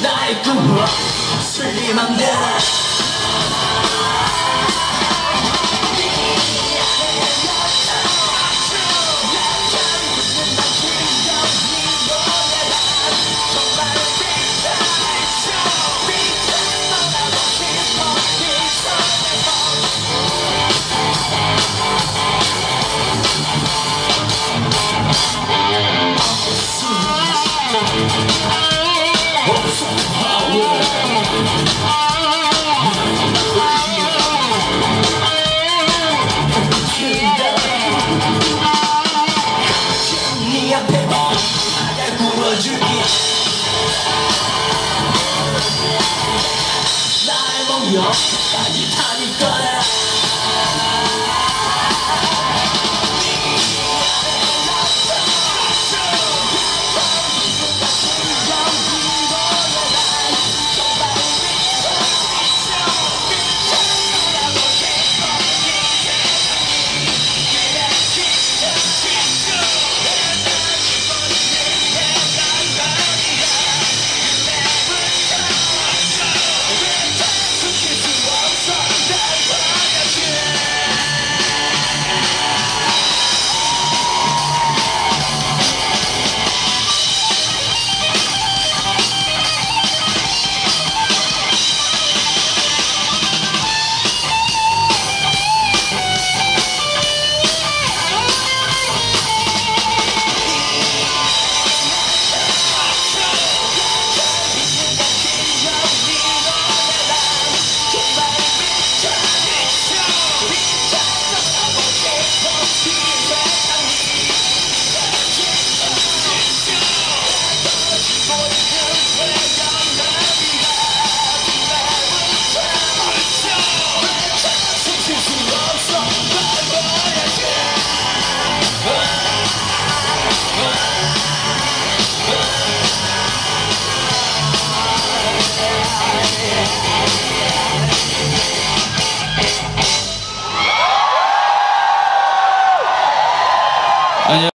나의 꿈을 슬림한 대로 の重機ないもんよ何何これ